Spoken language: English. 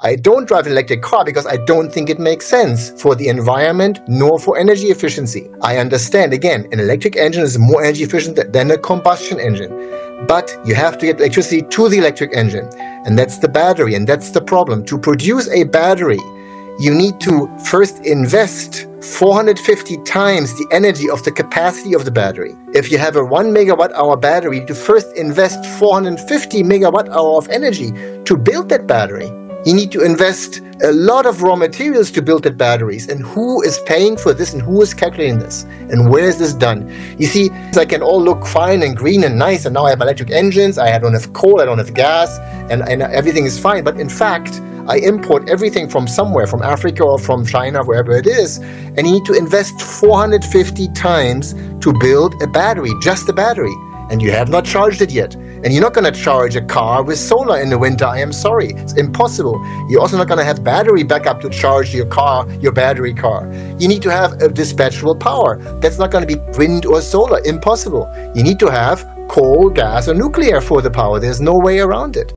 I don't drive an electric car because I don't think it makes sense for the environment nor for energy efficiency. I understand, again, an electric engine is more energy efficient than a combustion engine. But you have to get electricity to the electric engine, and that's the battery, and that's the problem. To produce a battery, you need to first invest 450 times the energy of the capacity of the battery. If you have a 1 megawatt hour battery, you first invest 450 megawatt hour of energy to build that battery. You need to invest a lot of raw materials to build that batteries. And who is paying for this and who is calculating this? And where is this done? You see, I can all look fine and green and nice. And now I have electric engines. I don't have coal. I don't have gas. And, and everything is fine. But in fact, I import everything from somewhere, from Africa or from China, wherever it is, and you need to invest 450 times to build a battery, just a battery, and you have not charged it yet. And you're not going to charge a car with solar in the winter. I am sorry. It's impossible. You're also not going to have battery backup to charge your car, your battery car. You need to have a dispatchable power. That's not going to be wind or solar. Impossible. You need to have coal, gas, or nuclear for the power. There's no way around it.